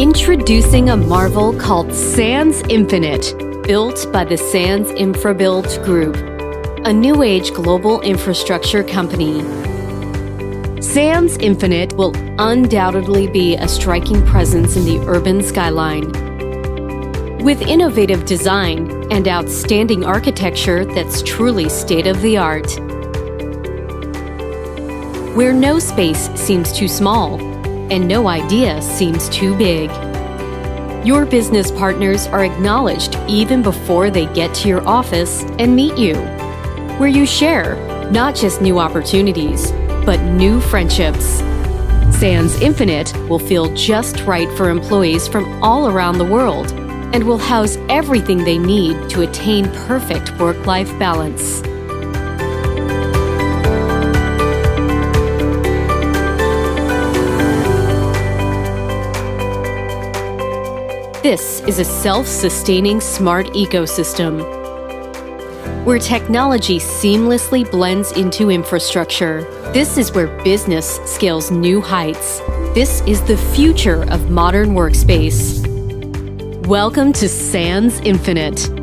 Introducing a marvel called Sands Infinit, built by the Sands InfraBuild Group, a new age global infrastructure company. Sands Infinit will undoubtedly be a striking presence in the urban skyline. With innovative design and outstanding architecture that's truly state of the art. Where no space seems too small and no idea seems too big. Your business partners are acknowledged even before they get to your office and meet you, where you share not just new opportunities, but new friendships. Sands Infinit will feel just right for employees from all around the world and will house everything they need to attain perfect work life balance. This is a self sustaining smart ecosystem where technology seamlessly blends into infrastructure. This is where business scales new heights. This is the future of modern workspace. Welcome to Sands Infinit.